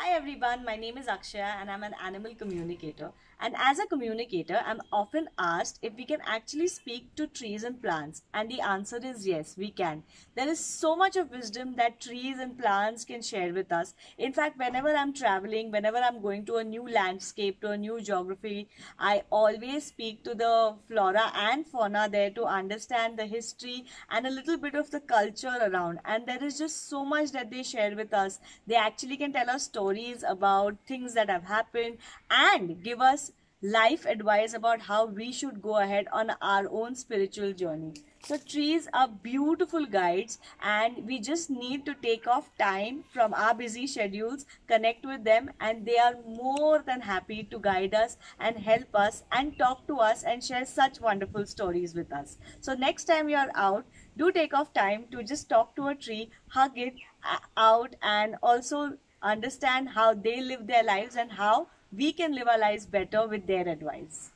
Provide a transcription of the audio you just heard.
Hi everyone, my name is Akshaya and I'm an animal communicator. And as a communicator, I'm often asked if we can actually speak to trees and plants. And the answer is yes, we can. There is so much of wisdom that trees and plants can share with us. In fact, whenever I'm traveling, whenever I'm going to a new landscape, to a new geography, I always speak to the flora and fauna there to understand the history and a little bit of the culture around. And there is just so much that they share with us. They actually can tell us stories about things that have happened and give us life advice about how we should go ahead on our own spiritual journey. So trees are beautiful guides and we just need to take off time from our busy schedules, connect with them and they are more than happy to guide us and help us and talk to us and share such wonderful stories with us. So next time you are out, do take off time to just talk to a tree, hug it out and also understand how they live their lives and how we can live our lives better with their advice.